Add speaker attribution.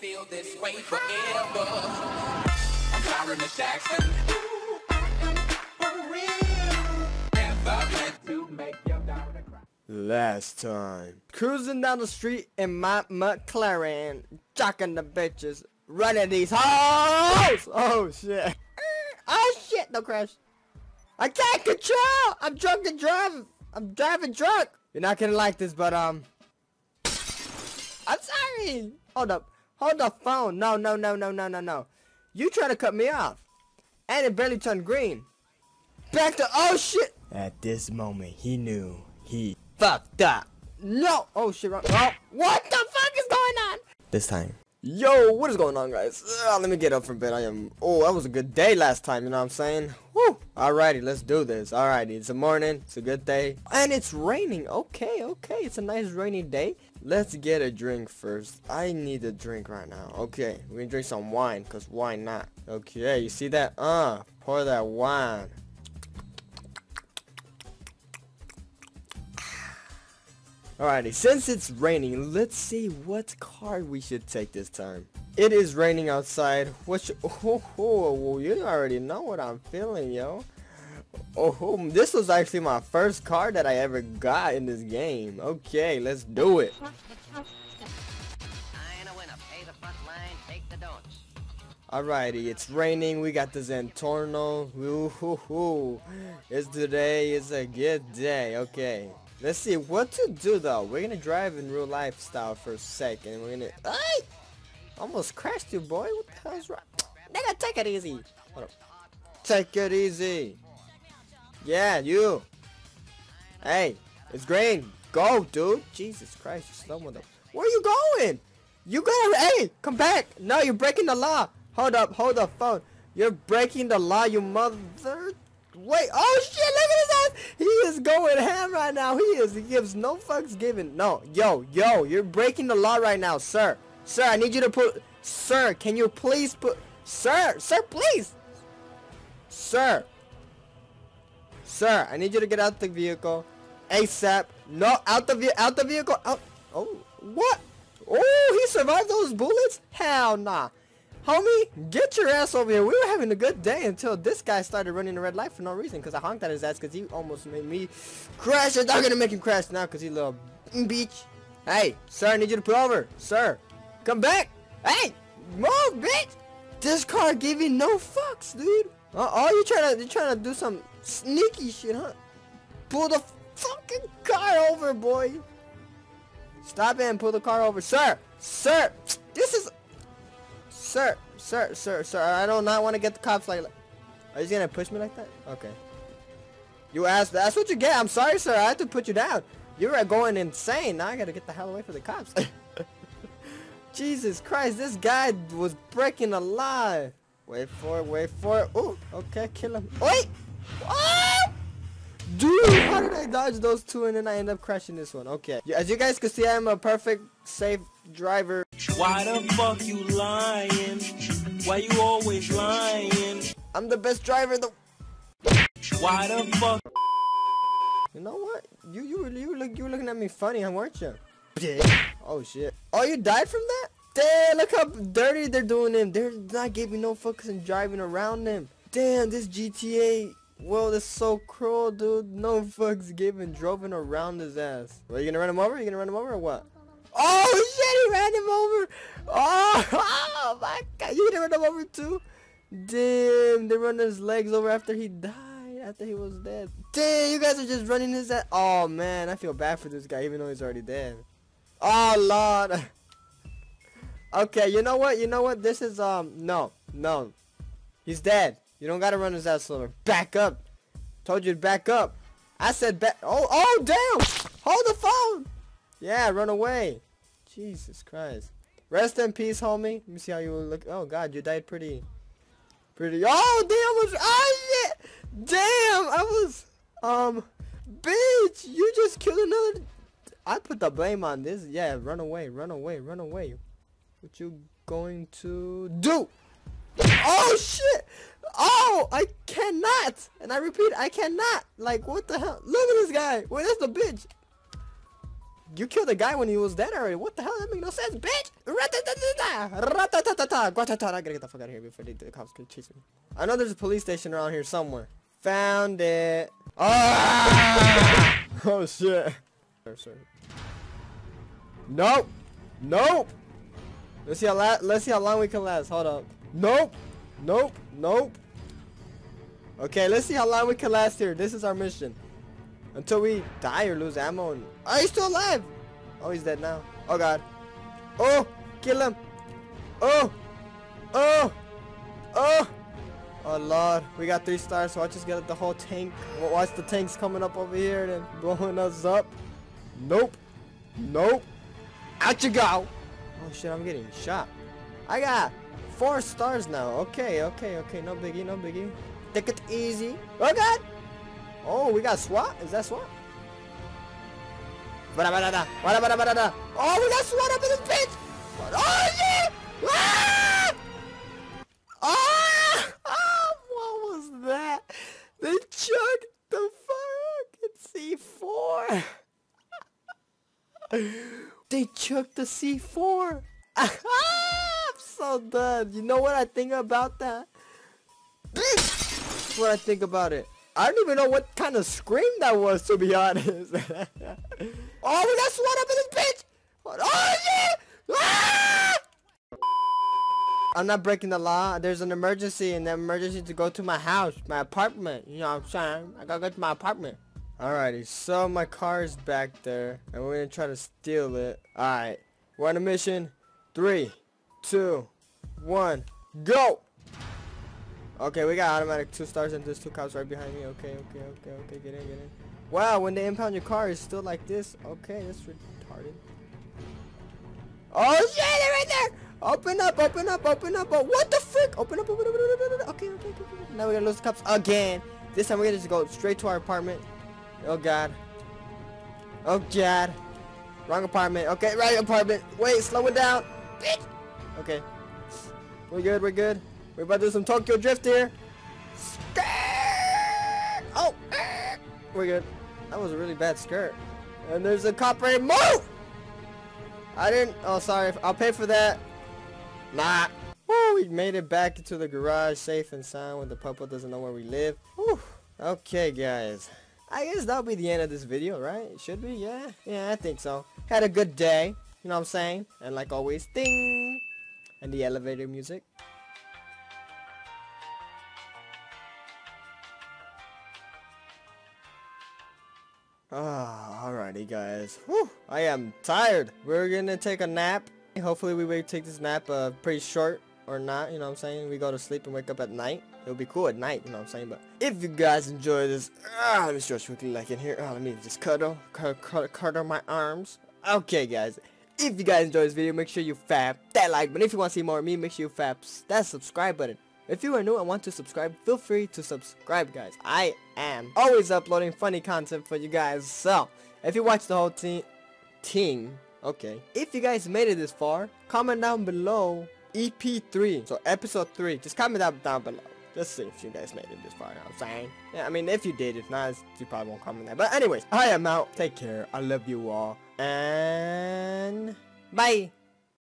Speaker 1: feel this way forever. I'm sorry, Miss Jackson. Ooh, I am for real. Never meant to make your daughter cry.
Speaker 2: Last time. Cruising down the street in my McLaren, jocking the bitches, running these hoes! Oh shit. Oh shit, no crash. I can't control! I'm drunk and driving. I'm driving drunk. You're not gonna like this, but um. I'm sorry. Hold up. Hold the phone. No, no, no, no, no, no, no. You try to cut me off. And it barely turned green. Back to oh shit. At this moment, he knew he fucked up. No. Oh shit. wrong- Oh, what the fuck is going on? This time. Yo, what is going on, guys? Uh, let me get up from bed. I am. Oh, that was a good day last time. You know what I'm saying? Alrighty, let's do this. Alrighty, it's a morning. It's a good day, and it's raining. Okay, okay. It's a nice rainy day. Let's get a drink first. I need a drink right now. Okay, we can drink some wine, cause why not? Okay, you see that? Uh, pour that wine. Alrighty, since it's raining, let's see what card we should take this time. It is raining outside. What should, oh, oh, oh, you already know what I'm feeling, yo. Oh, oh, this was actually my first car that I ever got in this game. Okay, let's do it.
Speaker 3: I ain't a winner. Pay the front line, take the don'ts.
Speaker 2: Alrighty, it's raining. We got the Zentorno. Ooh, hoo, hoo. It's today. It's a good day. Okay. Let's see what to do though. We're gonna drive in real life style for a second. We're gonna. Ay! Almost crashed you, boy. What the hell's wrong? Nigga, take it easy. Up. Take it easy. Yeah, you. Hey, it's green. Go, dude. Jesus Christ, you with them. Where are you going? You gotta, hey, come back. No, you're breaking the law. Hold up, hold the phone. You're breaking the law, you mother. Wait, oh shit, look at his ass. He is going ham right now. He is, he gives no fucks given. No, yo, yo, you're breaking the law right now, sir. Sir, I need you to put, sir, can you please put, sir, sir, please. Sir. Sir, I need you to get out the vehicle. ASAP. No, out the ve out the vehicle. Out. Oh, what? Oh, he survived those bullets? Hell nah. Homie, get your ass over here. We were having a good day until this guy started running the red light for no reason. Because I honked at his ass because he almost made me crash. I'm not going to make him crash now because he little beach. Hey, sir, I need you to pull over. Sir, come back. Hey, move, bitch. This car you no fucks, dude. Uh, oh, you trying to you trying to do some sneaky shit, huh? Pull the fucking car over, boy. Stop it and pull the car over, sir. Sir, this is, sir, sir, sir, sir. I do not want to get the cops like. Are you gonna push me like that? Okay. You asked. That's what you get. I'm sorry, sir. I had to put you down. You were going insane. Now I gotta get the hell away from the cops. Jesus Christ, this guy was breaking a law. Wait for it, wait for it. Oh, okay, kill him. Wait! Oh! Dude, how did I dodge those two and then I end up crashing this one? Okay. As you guys can see, I'm a perfect, safe driver.
Speaker 4: Why the fuck you lying? Why you always lying?
Speaker 2: I'm the best driver in the...
Speaker 4: Why the fuck?
Speaker 2: You know what? You you you look, you were looking at me funny, huh, weren't you? Bitch. Oh, shit. Oh, you died from that? Damn, look how dirty they're doing him. They're not giving no fucks and driving around them. Damn, this GTA world is so cruel, dude. No fucks given. Driving around his ass. Are you gonna run him over? Are you gonna run him over or what? Oh shit, he ran him over. Oh, oh my god. You gonna run him over too? Damn, they run his legs over after he died. After he was dead. Damn, you guys are just running his ass. Oh man, I feel bad for this guy even though he's already dead. Oh lord. Okay, you know what? You know what? This is, um, no. No. He's dead. You don't gotta run his ass slower. Back up. Told you to back up. I said back. Oh, oh, damn. Hold the phone. Yeah, run away. Jesus Christ. Rest in peace, homie. Let me see how you look. Oh, God, you died pretty, pretty. Oh, damn. Was, oh, shit. Damn. I was, um, bitch. You just killed another. I put the blame on this. Yeah, run away. Run away. Run away. What you going to do? Oh shit! Oh, I cannot! And I repeat, I cannot! Like, what the hell? Look at this guy! Wait, that's the bitch! you killed the guy when he was dead already. What the hell? That make no sense, bitch! I gotta get the fuck out of here before the cops can chase me. I know there's a police station around here somewhere. Found it. Ah! oh shit. Nope. Nope. Let's see how la let's see how long we can last. Hold up. Nope. Nope. Nope. Okay, let's see how long we can last here. This is our mission. Until we die or lose ammo. And... Oh, he's still alive. Oh, he's dead now. Oh, God. Oh, kill him. Oh. Oh. Oh. Oh, Lord. We got three stars, so I just get the whole tank. Watch the tanks coming up over here and blowing us up. Nope. Nope. Out you go. Oh, shit, I'm getting shot. I got four stars now. Okay, okay, okay. No biggie, no biggie. Take it easy. Oh, God. Oh, we got SWAT? Is that SWAT? Oh, we got SWAT up in this bitch! Oh, yeah! Chucked the C4! I'm so done. You know what I think about that? what I think about it. I don't even know what kind of scream that was, to be honest. oh, we got SWAT up in this bitch! Oh, yeah! Ah! I'm not breaking the law. There's an emergency, and the emergency to go to my house, my apartment. You know what I'm saying? I gotta go to my apartment. Alrighty, so my car is back there, and we're gonna try to steal it. Alright, we're on a mission. Three, two, one, go! Okay, we got automatic two stars and there's two cops right behind me. Okay, okay, okay, okay, get in, get in. Wow, when they impound your car, it's still like this. Okay, that's retarded. Oh shit, they're right there! Open up, open up, open up. Oh, what the frick? Open up, open up, open up, open up. Okay, okay, okay, okay. Now we're gonna lose the cops again. This time we're gonna just go straight to our apartment. Oh god. Oh god. Wrong apartment. Okay, right apartment. Wait, slow it down. Bitch. Okay. We're good, we're good. We're about to do some Tokyo Drift here. Oh, we're good. That was a really bad skirt. And there's a cop ready. Move! I didn't. Oh, sorry. I'll pay for that. Nah. Woo, we made it back into the garage safe and sound when the puppet doesn't know where we live. Okay, guys. I guess that'll be the end of this video, right? Should be? Yeah? Yeah, I think so. Had a good day. You know what I'm saying? And like always, ding! And the elevator music. Ah, alrighty guys. Whew, I am tired. We're gonna take a nap. Hopefully we will take this nap uh, pretty short or not, you know what I'm saying? We go to sleep and wake up at night. It'll be cool at night, you know what I'm saying? But if you guys enjoy this, ah, let me stretch quickly like in here. Oh, let me just cuddle, cuddle, cuddle my arms. Okay, guys. If you guys enjoy this video, make sure you fab that like button. If you want to see more of me, make sure you fab that subscribe button. If you are new and want to subscribe, feel free to subscribe, guys. I am always uploading funny content for you guys. So, if you watch the whole team, team, okay. If you guys made it this far, comment down below EP3, so episode 3. Just comment that down below. Just see if you guys made it this far, you know what I'm saying? Yeah, I mean, if you did, if not, you probably won't comment that. But anyways, I am out. Take care. I love you all. And bye.